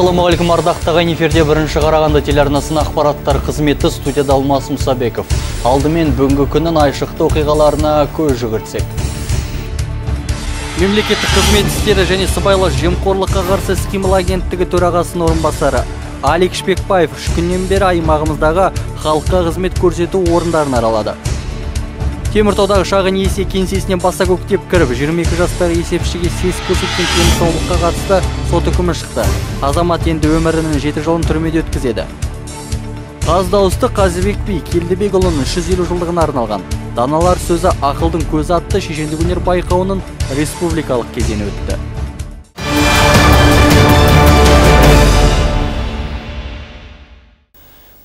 ассалаумағалейкум ардақты ағайын эфирде бірінші қарағанды телеарнасының ақпараттар қызметі студияда алмас мұсабеков. Алдымен бүгінгі күннің айшықты оқиғаларына көз жүгіртсек. Мемлекеттік қызмет істері және сыбайлас жемқорлыққа қарсы іс қимыл агенттігі төрағасының орынбасары алик шпекбаев үш күннен бері аймағымыздағы халыққа қызмет көрсету орындарын аралады. Теміртаудағы шағын несие кеңсесіне баса көктеп кіріп 22 жастағы есепшіге сес көрсеткен денсаулыққа қатысты сот үкімі шықты. Азамат енді өмірінің жеті жылын түрмеде өткізеді. Қаз дауысты қазыбек би келдібекұлының 150 жылдығына арналған. Даналар сөзі ақылдың көзі атты шешендік өнер байқауының республикалық кезеңі өтті.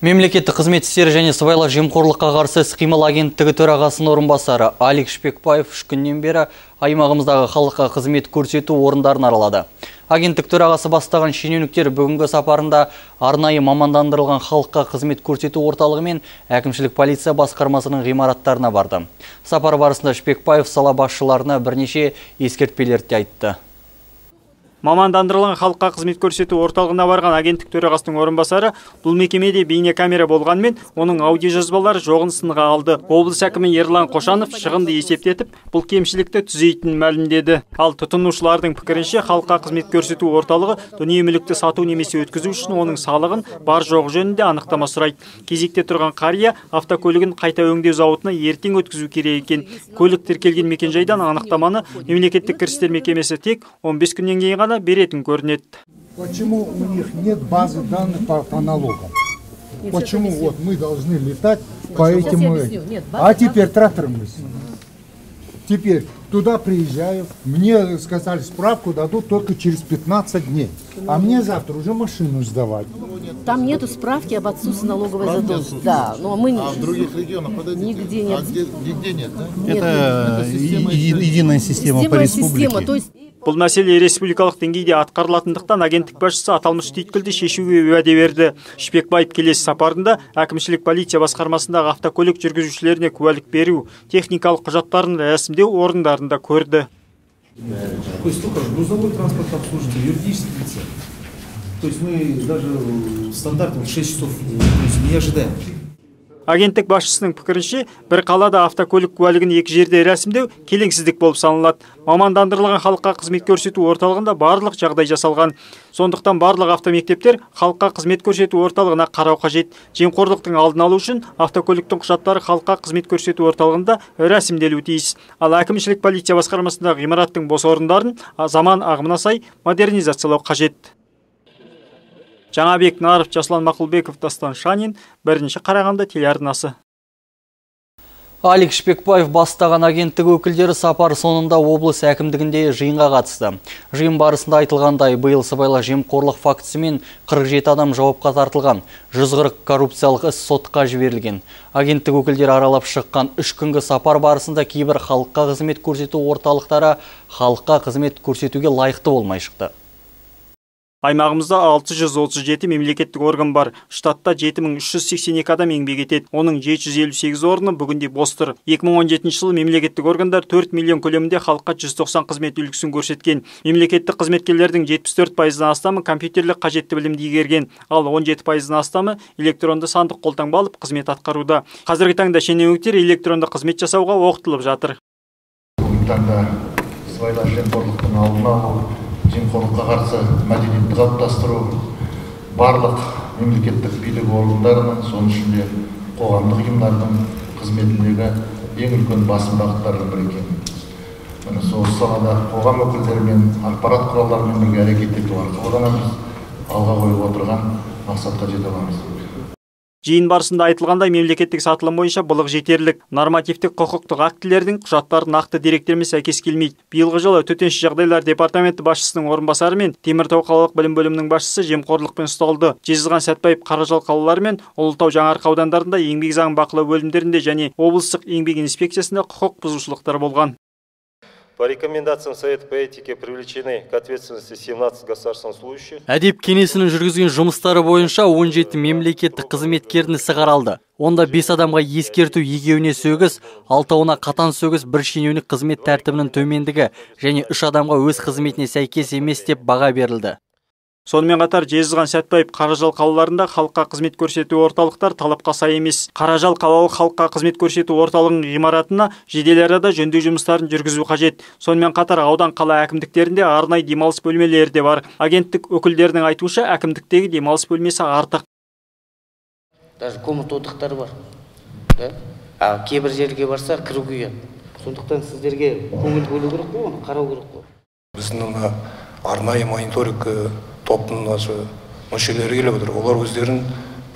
Мемлекеттік қызмет істері және сыбайлас жемқорлыққа қарсы іс-қимыл агенттігі төрағасының орынбасары Алик Шпекбаев үш күннен бері аймағымыздағы халыққа қызмет көрсету орындарын аралады. Агенттік төрағасы бастаған шенеуніктер бүгінгі сапарында арнайы мамандандырылған халыққа қызмет көрсету орталығы мен әкімшілік полиция басқармасының ғимараттарына барды. Сапар барысында Шпекбаев сала басшыларына бірнеше ескертпелерді айтты мамандандырылған халыққа қызмет көрсету орталығына барған агенттік төрағасының орынбасары бұл мекемеде бейне камера болғанымен оның аудиожазбалары жоғын сынға алды. Облыс әкімі ерлан қошанов шығынды есептетіп бұл кемшілікті түзейтінін мәлімдеді. Ал тұтынушылардың пікірінше халыққа қызмет көрсету орталығы дүние мүлікті сату немесе өткізу үшін оның салығын бар жоғы жөнінде анықтама сұрайды. Кезекте тұрған қария автокөлігін қайта өңдеу зауытына ертең өткізу керек екен. Көлік тіркелген мекенжайдан анықтаманы мемлекеттік кірістер мекемесі тек 15 күннен кейін ғана беретін көрінеді почему у них нет базы данных по, по налогам почему вот мы должны летать по этим а теперь трактор мысли теперь туда приезжаю мне сказали справку дадут только через 15 дней А мне завтра уже машину сдавать. Там нету справки об отсутствии налоговой задолженности. да но мы а в других регионах подойдите. нигде нет. А где, нигде нет да? Нет, это нет, единая система по республике. система, то есть бұл мәселе республикалық деңгейде атқарылатындықтан агенттік басшысы аталмыш түйткілді шешуге уәде берді. Шпекбаев келесі сапарында әкімшілік полиция басқармасындағы автокөлік жүргізушілеріне куәлік беру техникалық құжаттарын рәсімдеу орындарында көрді. То есть только грузовой транспорт обслуживается юридические лица то есть мы даже в стандарте 6 часов то есть не ожидаем агенттік басшысының пікірінше бір қалада автокөлік куәлігін екі жерде рәсімдеу келеңсіздік болып саналады. Мамандандырылған халыққа қызмет көрсету орталығында барлық жағдай жасалған. Сондықтан барлық автомектептер халыққа қызмет көрсету орталығына қарау қажет. Жемқорлықтың алдын алу үшін автокөліктің құжаттары халыққа қызмет көрсету орталығында рәсімделуі тиіс. Ал әкімшілік полиция басқармасындағы ғимараттың бос орындарын заман ағымына сай модернизациялау қажет. Жаңабек наров жасұлан мақұлбеков дастан шанин бірінші қарағанды телеарнасы Алик Шпекбаев бастаған агенттік өкілдері сапар соңында облыс әкімдігінде жиынға қатысты. Жиын барысында айтылғандай, биыл сыбайлас жемқорлық фактісімен 47 адам жауапқа тартылған, 140 коррупциялық іс сотқа жіберілген. Агенттік өкілдері аралап шыққан үш күнгі сапар барысында кейбір халыққа қызмет көрсету орталықтары халыққа қызмет көрсетуге лайықты болмай шықты аймағымызда 637 мемлекеттік орган бар. Штатта 7382 адам еңбек етеді. Оның 758 орны бүгінде бос тұр. 2017 жылы мемлекеттік органдар 4 миллион көлемінде халыққа 190 қызмет үлгісін көрсеткен. Мемлекеттік қызметкерлердің 74 пайыздан астамы компьютерлік қажетті білімді игерген. Ал 17 пайыздан астамы электронды сандық қолтаңба алып қызмет атқаруда. Қазіргі таңда шенеуніктер электронды қызмет жасауға оқытылып жатыр. Бүгінгі таңда сыбайлас жемқорлықтың алдын алу жемқорлыққа қарсы мәдениетті қалыптастыру барлық мемлекеттік билік органдарының соның ішінде қоғамдық ұйымдардың қызметіндегі ең үлкен басым бағыттардың бірі екен міне сол салада қоғам өкілдерімен ақпарат құралдарымен бірге әрекет ету арқылы ғана біз алға қойып отырған мақсатқа жете аламыз жиын барысында айтылғандай мемлекеттік сатылым бойынша былық жетерлік нормативтік құқықтық актілердің құжаттары нақты деректермен сәйкес келмейді. Биылғы жылы төтенше жағдайлар департаменті басшысының орынбасары мен теміртау қалалық білім бөлімінің басшысы жемқорлықпен ұсталды. Жезқазған сәтбаев қаражал қалалары мен ұлытау жаңаарқа аудандарында еңбек заңын бақылау бөлімдерінде және облыстық еңбек инспекциясында құқық бұзушылықтар болған. По рекомендациям Совета по этике привлечены к ответственности 17 государственных служащих. Әдеп кеңесінің жүргізген жұмыстары бойынша 17 мемлекеттік қызметкердің ісі қаралды. Онда 5 адамға ескерту егеуіне сөгіс, алтауына қатан сөгіс бір шенеунік қызмет тәртібінің төмендігі және үш адамға өз қызметіне сәйкес емес деп баға берілді. Сонымен қатар жезқазған сәтбаев қаражал қалаларында халыққа қызмет көрсету орталықтар талапқа сай емес. Қаражал қалалық халыққа қызмет көрсету орталығының ғимаратына жедел арада жөндеу жұмыстарын жүргізу қажет. Сонымен қатар аудан қала әкімдіктерінде арнайы демалыс бөлмелері де бар. Агенттік өкілдерінің айтуынша әкімдіктегі демалыс бөлмесі артық. Даже комната отдыхтары бар да? А кейбір жерге барса кіруге ұят сондықтан сіздерге көңіл бөлу керек қой оны қарау керек қой. Біздің мына арнайы мониторинг топтың осы мүшелері келіп отыр. Олар өздерінің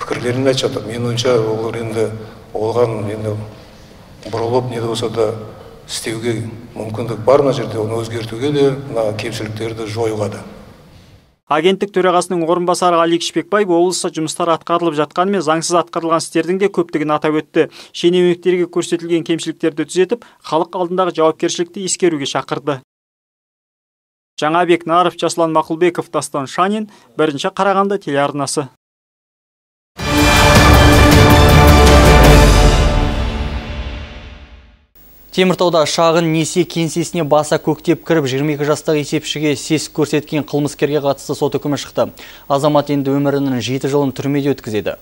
пікірлерін айтып жатыр. Менің ойымша олар енді оған енді бұрылып не болса да істеуге мүмкіндік бар мына жерде. Оны өзгертуге де мына кемшіліктерді жоюға да. Агенттік төрағасының орынбасары алик шпекбаев облыста жұмыстар атқарылып жатқанымен заңсыз атқарылған істердің де көптігін атап өтті. Шенеуніктерге көрсетілген кемшіліктерді түзетіп халық алдындағы жауапкершілікті ескеруге шақырды. Жаңабек наров жасұлан мақұлбеков дастан шанин бірінші қарағанды телеарнасы Теміртауда шағын несие кеңсесіне баса көктеп кіріп 22 жастағы есепшіге сес көрсеткен қылмыскерге қатысты сот үкімі шықты. Азамат енді өмірінің 7 жылын түрмеде өткізеді.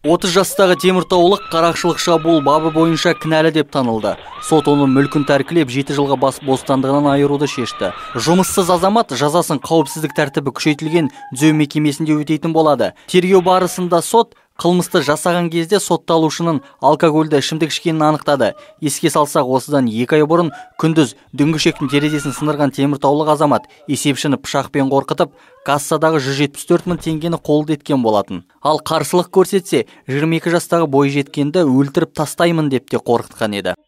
30 жастағы теміртаулық қарақшылық шабуыл бабы бойынша кінәлі деп танылды. Сот оны мүлкін тәркілеп 7 жылға бас бостандығынан айыруды шешті. Жұмыссыз азамат жазасын қауіпсіздік тәртібі күшейтілген түзеу мекемесінде өтейтін болады. Тергеу барысында сот қылмысты жасаған кезде сотталушының алкогольді ішімдік ішкенін анықтады. Еске салсақ осыдан екі ай бұрын күндіз дүңгішектің терезесін сындырған теміртаулық азамат есепшіні пышақпен қорқытып кассадағы 174 мың теңгені қолды еткен болатын. Ал қарсылық көрсетсе 22 жастағы бойжеткенді өлтіріп тастаймын деп те қорқытқан еді.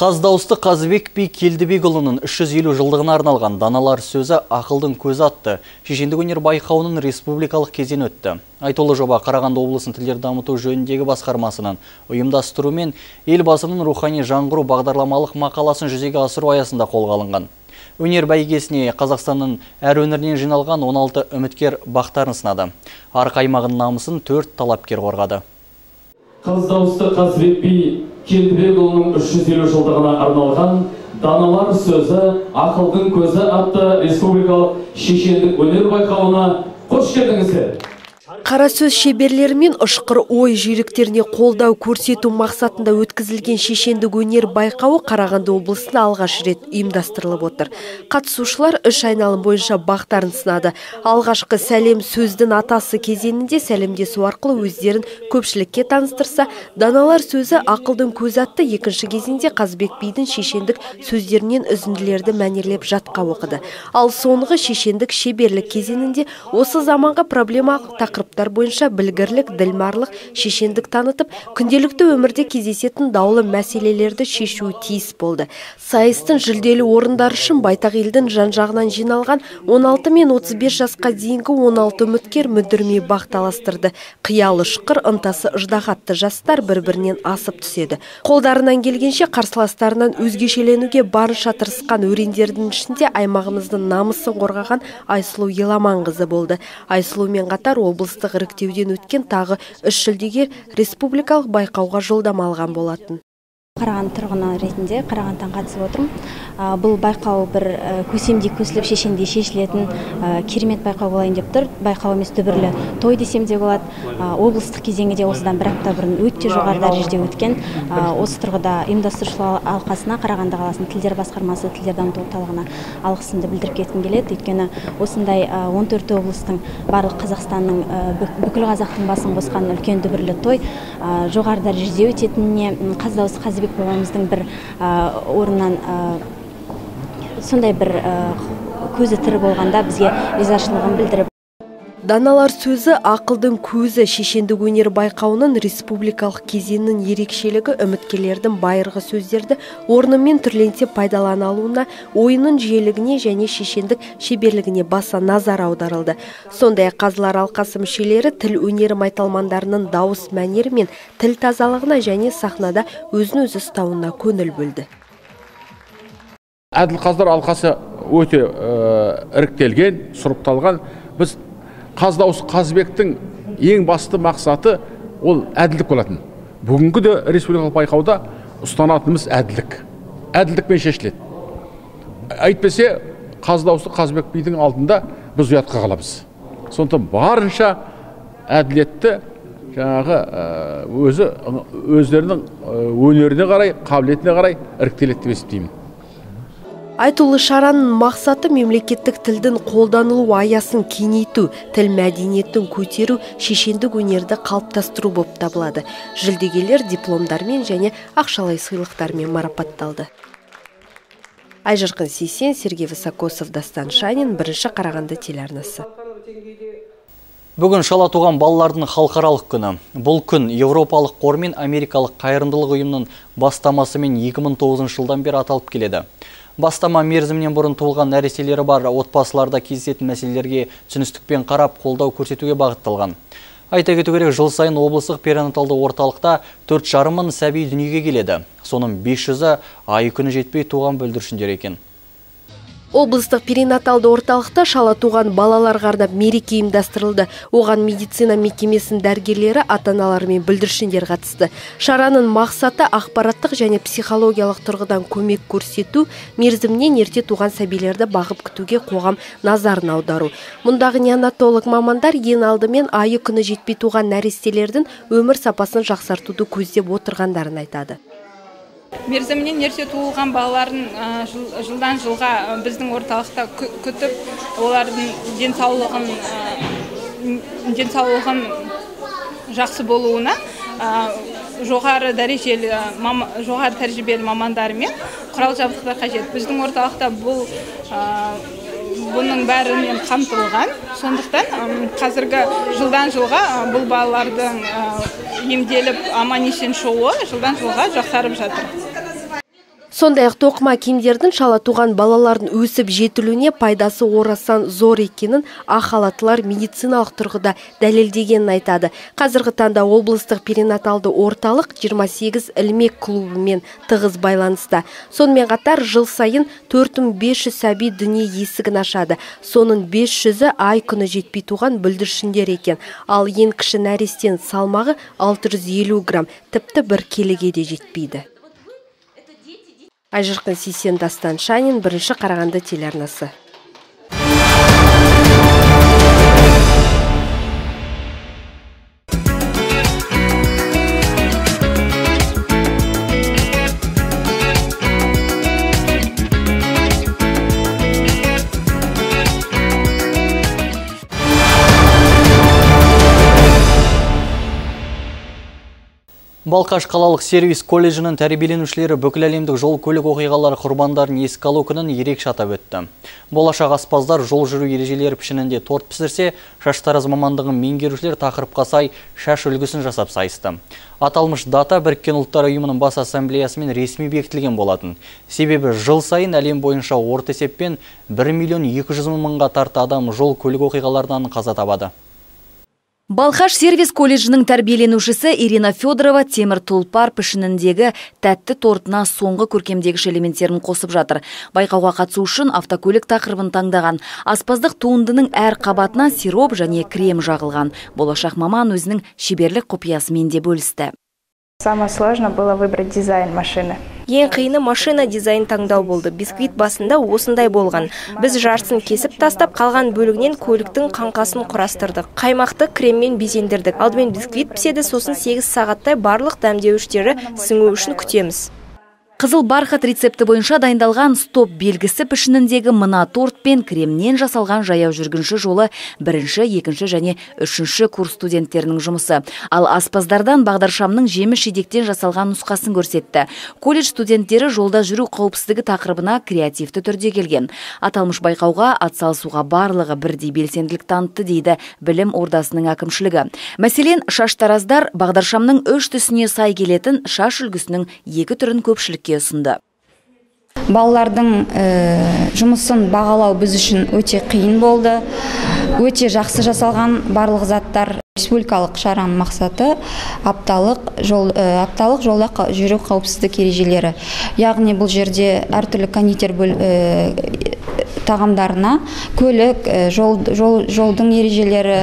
Қаздауысты Қазыбек би Келдібекұлының 350 жылдығына арналған даналар сөзі ақылдың көзі атты. Шешендік өнер байқауының республикалық кезен өтті. Айтолы жоба Қарағанды облысын тілдер дамыту жөніндегі басқармасының ұйымдастырумен елбасының рухани жаңғыру бағдарламалық мақаласын жүзеге асыру аясында қолға алынған. Өнер бәйгесіне Қазақстанның әр өңірінен жиналған 16 үміткер бақтарын сынады. Арқа аймағының намысын төрт талапкер қорғады. Қаздауысты Қазыбек би Келдібекұлының 350 жылдығына арналған даналар сөзі ақылдың көзі атты республикалық шешендік өнер байқауына қош келдіңіздер. Қара сөз шеберлері мен ұшқыр ой жүйріктеріне қолдау көрсету мақсатында өткізілген шешендік өнер байқауы қарағанды облысында алғаш рет ұйымдастырылып отыр. Қатысушылар үш айналым бойынша бақтарын сынады. Алғашқы сәлем сөздің атасы кезеңінде сәлемдесу арқылы өздерін көпшілікке таныстырса даналар сөзі ақылдың көзі атты екінші кезеңде қазбек бидің шешендік сөздерінен үзінділерді мәнерлеп жатқа оқыды. Ал соңғы шешендік шеберлік кезеңінде осы заманға проблемалық тақырыптар бойынша білгірлік ділмарлық шешендік танытып күнделікті өмірде кездесетін даулы мәселелерді шешуі тиіс болды. Сайыстың жүлделі орындары үшін байтақ елдің жан жағынан жиналған 16 мен 35 жасқа дейінгі 16 үміткер мүдірмей бақ таластырды қиялы ұшқыр ынтасы ыждағатты жастар бір бірінен асып түседі. Қолдарынан келгенше қарсыластарынан өзгешеленуге барынша тырысқан өрендердің ішінде аймағымыздың намысын қорғаған айсұлу еламанқызы болды. Айсұлумен қатар облыстық іріктеуден өткен тағы үш жүлдегер республикалық байқауға жолдама алған болатын. Қарағанды тұрғыны ретінде қарағандыдан қатысып отырмын. Бұл байқау бір көсемдей көсіліп шешендей шешілетін керемет байқау болайын деп тұр. Байқау емес дүбірлі той десем де болады. Облыстық кезеңі де осыдан бір апта бұрын өте жоғары дәрежеде өткен. Осы тұрғыда ұйымдастырушылар алқасына қарағанды қаласының тілдер басқармасы тілдер дамыту орталығына алғысымды білдіріп кеткім келеді. Өйткені осындай 14 облыстың барлық қазақстанның бүкіл қазақтың басын қосқан үлкен дүбірлі той жоғары дәрежеде өтетініне қаздауыс қазыбек бабамыздың бір орнынан сондай бір көзі тірі болғанда бізге ризашылығын білдіріп даналар сөзі ақылдың көзі шешендік өнер байқауының республикалық кезеңінің ерекшелігі үміткерлердің байырғы сөздерді орнымен түрленте пайдалана алуына ойының жүйелігіне және шешендік шеберлігіне баса назар аударылды. Сондай ақ қазылар алқасы мүшелері тіл өнері майталмандарының дауыс мәнері мен тіл тазалығына және сахнада өзін өзі ұстауына көңіл бөлді. Әділ қазылар алқасы өте іріктелген сұрыпталған. Біз қаздауыс қазыбектің ең басты мақсаты ол әділдік болатын. Бүгінгі де республикалық байқауда ұстанатынымыз әділдік. Әділдікпен шешіледі. Әйтпесе қаз дауысты қазыбек бидің алдында біз ұятқа қаламыз. Сондықтан барынша әділетті жаңағы өзі өздерінің өнеріне қарай қабілетіне қарай іріктеледі деп есептеймін. Айтулы шараның мақсаты мемлекеттік тілдің қолданылу аясын кеңейту тіл мәдениетін көтеру шешендік өнерді қалыптастыру болып табылады жүлдегерлер дипломдармен және ақшалай сыйлықтармен марапатталды айжарқын сейсен сергей высокосов дастан шанин бірінші қарағанды телеарнасы Бүгін шала туған балалардың халықаралық күні. Бұл күн Европалық қор мен Америкалық қайырымдылық ұйымның бастамасымен 2009 жылдан бері аталып келеді. Бастама мерзімнен бұрын туылған нәрестелері бар отбасыларда кездесетін мәселелерге түсіністікпен қарап қолдау көрсетуге бағытталған. Айта кету керек, жыл сайын облыстық перинаталды орталықта 4,5 мың сәби дүниеге келеді. Соның 500-і ай күні жетпей туған бүлдіршіндер екен. Облыстық перинаталды орталықта шала туған балаларға арнап мереке ұйымдастырылды. Оған медицина мекемесінің дәрігерлері, ата-аналар мен бүлдіршіндер қатысты. Шараның мақсаты ақпараттық және психологиялық тұрғыдан көмек көрсету, мерзімнен ерте туған сәбилерді бағып күтуге қоғам назарын аудару. Мұндағы неонатолог мамандар ең алдымен айы күні жетпей туған нәрестелердің өмір сапасын жақсартуды көздеп отырғандарын айтады мерзімінен ерте туылған балаларын жылдан жылға біздің орталықта күтіп олардың денсаулығын денсаулығын жақсы болуына жоғары дәрежелі жоғары тәжірибелі мамандармен құрал жабдықтар қажет. Біздің орталықта бұл бұның бәрімен қамтылған. Сондықтан қазіргі жылдан жылға бұл балалардың емделіп аман есен шығуы жылдан жылға жақсарып жатыр. Сондай ақ тоқыма киімдердің шала туған балалардың өсіп жетілуіне пайдасы орасан зор екенін ақ халаттылар медициналық тұрғыда дәлелдегенін айтады. Қазіргі таңда облыстық перинаталды орталық 28 ілмек клубымен тығыз байланыста. Сонымен қатар жыл сайын 4500 сәби дүние есігін ашады. Соның 500-і ай күні жетпей туған бүлдіршіндер екен. Ал ең кіші нәрестенің салмағы 650 грамм. Тіпті бір келіге де жетпейді. Айжарқын сейсен дастан шанин бірінші қарағанды телеарнасы. Балқаш қалалық сервис колледжінің тәрбиеленушілері бүкіл әлемдік жол көлік оқиғалары құрбандарын еске алу күнін ерекше атап өтті. Болашақ аспаздар жол жүру ережелері пішінінде торт пісірсе, шаштараз мамандығын меңгерушілер тақырыпқа сай шаш үлгісін жасап сайысты. Аталмыш дата біріккен ұлттар ұйымының бас ассамблеясымен ресми бекітілген болатын. Себебі жыл сайын әлем бойынша орта есеппен 1 миллион 200 мыңға тарта адам жол көлік оқиғаларынан қаза табады. Балқаш сервис колледжінің тәрбиеленушісі Ирина Федорова темір тұлпар пішініндегі тәтті тортына соңғы көркемдегіш элементтерін қосып жатыр. Байқауға қатысу үшін автокөлік тақырыбын таңдаған. Аспаздық туындының әр қабатына сироп және крем жағылған. Болашақ маман өзінің шеберлік құпиясымен де бөлісті. Самое сложное было выбрать дизайн машины. Ең қиыны машина дизайн таңдау болды. Бисквит басында осындай болған. Біз жартысын кесіп тастап, қалған бөлігінен көліктің қаңқасын құрастырдық. Қаймақты креммен безендірдік. Алдымен бисквит піседі, сосын 8 сағаттай барлық дәмдеуіштері сіңу үшін күтеміз. Қызыл бархат рецепті бойынша дайындалған стоп белгісі пішініндегі мына торт пен кремнен жасалған жаяу жүргінші жолы бірінші, екінші және үшінші курс студенттерінің жұмысы. Ал аспаздардан бағдаршамның жеміс жидектен жасалған нұсқасын көрсетті. Колледж студенттері жолда жүру қауіпсіздігі тақырыбына креативті түрде келген. Аталмыш байқауға атсалысуға барлығы бірдей белсенділік танытты дейді білім ордасының әкімшілігі. Мәселен, шаштараздар бағдаршамның үш түсіне сай келетін шаш үлгісінің екі түрін көпшілікке ұсынды балалардың жұмысын бағалау біз үшін өте қиын болды. Өте жақсы жасалған барлық заттар. Республикалық шараның мақсаты апталық жол апталық жолда жүру қауіпсіздік ережелері. Яғни бұл жерде әртүрлі кондитер тағамдарына көлік жол, жолдың ережелері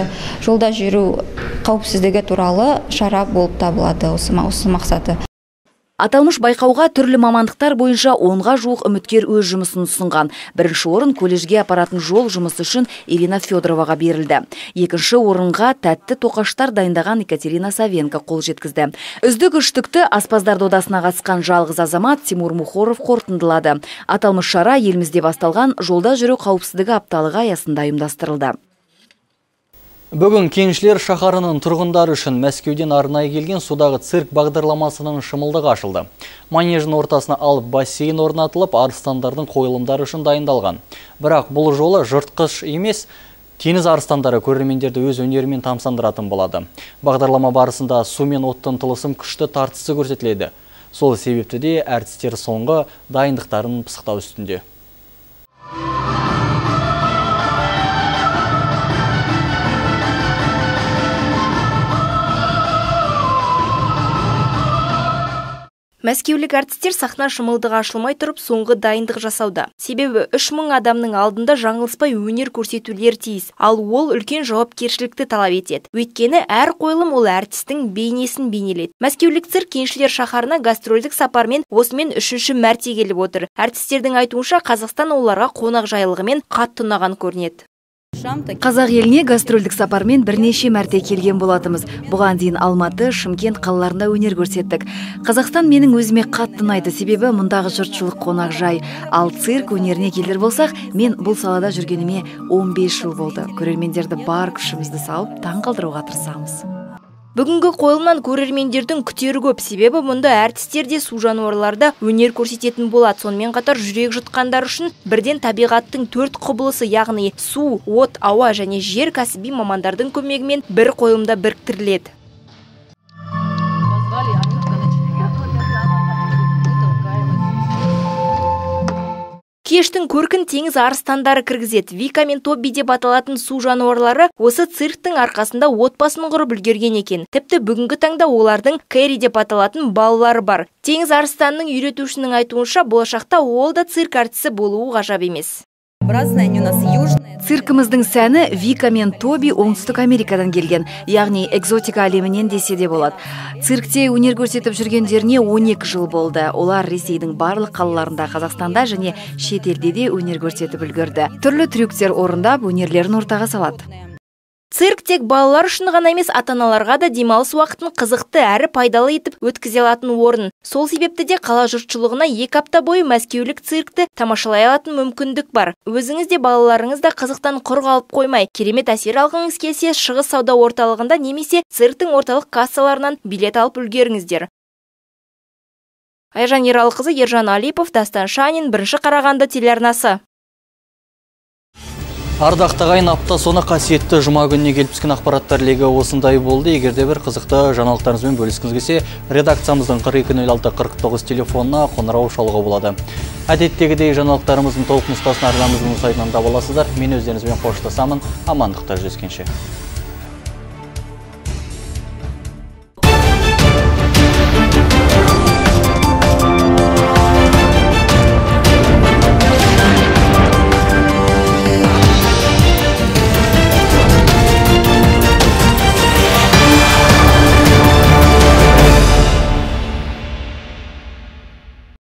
жолда жүру қауіпсіздігі туралы шара болып табылады. Осы, осы мақсаты. Аталмыш байқауға түрлі мамандықтар бойынша онға жуық үміткер өз жұмысын ұсынған. Бірінші орын колледжге апаратын жол жұмысы үшін ирина федороваға берілді. Екінші орынға тәтті тоқаштар дайындаған екатерина савенко қол жеткізді. Үздік үштікті аспаздар додасына қатысқан жалғыз азамат тимур мухоров қорытындылады. Аталмыш шара елімізде басталған жолда жүру қауіпсіздігі апталығы аясында ұйымдастырылды. Бүгін кеншілер шаһарының тұрғындары үшін Мәскеуден арнайы келген судағы цирк бағдарламасының шымылдығы ашылды. Манеждің ортасына алып бассейн орнатылып, арыстандардың қойылымдары үшін дайындалған. Бірақ бұл жолы жыртқыш емес, теңіз арыстандары көрермендерді өз өнерімен тамсандыратын болады. Бағдарлама барысында су мен оттың тылысым күшті тартысы көрсетіледі. Сол себепті де әртістер соңғы дайындықтарын пысықтау үстінде. Мәскеулік әртістер сахна шымылдығы ашылмай тұрып соңғы дайындық жасауда. Себебі 3000 адамның алдында жаңылыспай өнер көрсетулер тиіс, ал ол үлкен жауапкершілікті талап етеді. Өйткені әр қойылым ол әртістің бейнесін бейнеледі. Мәскеулік цирк кеншілер шаһарына гастрольдік сапармен осымен үшінші мәрте келіп отыр. Әртістердің айтуынша Қазақстан оларға қонақ жайлығымен қатты ұнаған көрінеді. Қазақ еліне гастрольдік сапармен бірнеше мәрте келген болатымыз. Бұған дейін Алматы, Шымкент қалаларында өнер көрсеттік. Қазақстан менің өзіме қатты ұнайды, себебі мұндағы жұртшылық қонақ жай. Ал цирк өнеріне келер болсақ, мен бұл салада жүргеніме 15 жыл болды. Көрермендерді бар күшімізді салып, таң қалдыруға тырысамыз. Бүгінгі қойылымнан көрермендердің күтері көп себебі мұнда әртістер де су жануарларда өнер көрсететін болады. Сонымен қатар жүрек жұтқандар үшін бірден табиғаттың төрт құбылысы яғни су, от, ауа және жер кәсіби мамандардың көмегімен бір қойылымда біріктіріледі. Кештің көркін теңіз арыстандары кіргізеді. Вика мен Тобби деп аталатын су жануарлары осы цирктің арқасында отбасын құрып үлгерген екен. Тіпті бүгінгі таңда олардың Кэрри деп аталатын балалары бар. Теңіз арыстанның үйретушінің айтуынша болашақта ол да цирк әртісі болуы ғажап емес циркіміздің сәні вика мен тоби оңтүстік америкадан келген. Яғни экзотика әлемінен десе де болады циркте өнер көрсетіп жүргендеріне 12 жыл болды. Олар ресейдің барлық қалаларында қазақстанда және шетелде де өнер көрсетіп үлгерді. Түрлі трюктер орындап өнерлерін ортаға салады. Цирк тек балалар үшін ғана емес ата-аналарға да демалыс уақытын қызықты әрі пайдалы етіп өткізе алатын орын. Сол себепті де қала жұртшылығына екі апта бойы мәскеулік циркті тамашалай алатын мүмкіндік бар. Өзіңіз де балаларыңыз да қызықтан құр қалып қоймай, керемет әсер алғыңыз келсе шығыс сауда орталығында немесе цирктің орталық кассаларынан билет алып үлгеріңіздер. Айжан Ералықызы, Ержан Алипов, Дастан Шанин, бірінші Қарағанды телеарнасы. Ардақты ғайын апта соны қасиетті жұма күніне келіп түскен ақпараттар легі осындай болды. Егерде бір қызықты жаңалықтарыңызбен бөліскіңіз келсе, редакциямыздың 420649 телефонына қоңырау шалуға болады. Әдеттегідей жаңалықтарымыздың толық нұсқасын арнамыздың сайтынан таба аласыздар. Мен өздеріңізбен қоштасамын. Амандықта жүзгенше.